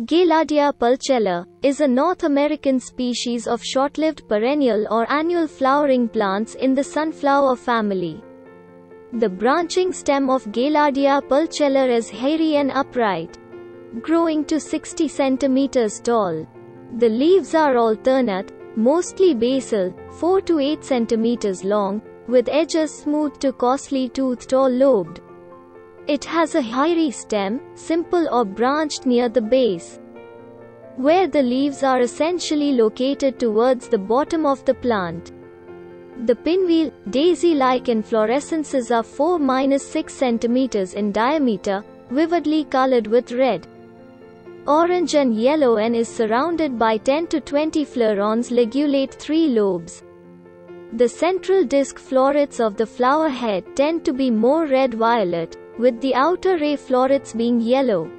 Gaillardia pulchella is a North American species of short-lived perennial or annual flowering plants in the sunflower family. The branching stem of Gaillardia pulchella is hairy and upright, growing to 60 centimeters tall. The leaves are alternate, mostly basal, 4 to 8 centimeters long, with edges smooth to coarsely toothed or lobed. It has a hairy stem, simple or branched near the base, where the leaves are essentially located towards the bottom of the plant. The pinwheel, daisy-like inflorescences are 4-6 cm in diameter, vividly colored with red, orange and yellow and is surrounded by 10 to 20 fleurons ligulate three lobes. The central disc florets of the flower head tend to be more red-violet, with the outer ray florets being yellow.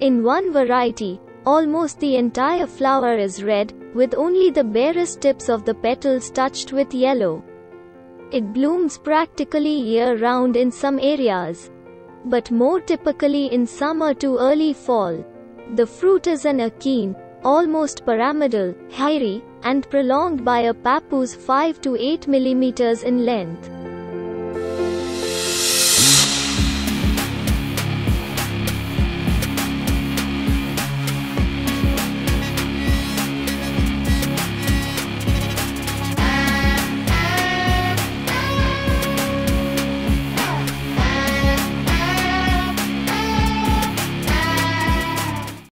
In one variety, almost the entire flower is red, with only the barest tips of the petals touched with yellow. It blooms practically year-round in some areas, but more typically in summer to early fall. The fruit is an achene, almost pyramidal, hairy, and prolonged by a pappus 5 to 8 mm in length.